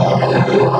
Thank you.